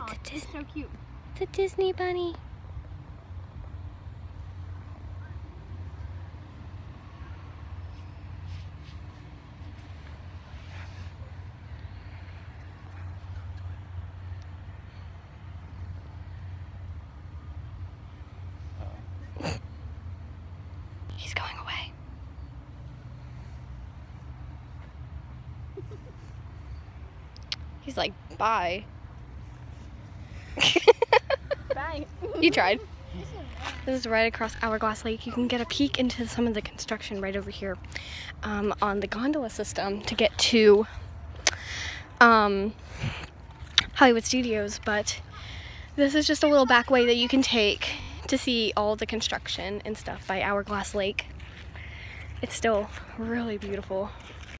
It's a Disney. So cute. It's a Disney bunny. He's going away. He's like. Bye. You tried. This is right across Hourglass Lake. You can get a peek into some of the construction right over here um, on the gondola system to get to um, Hollywood Studios. But this is just a little back way that you can take to see all the construction and stuff by Hourglass Lake. It's still really beautiful.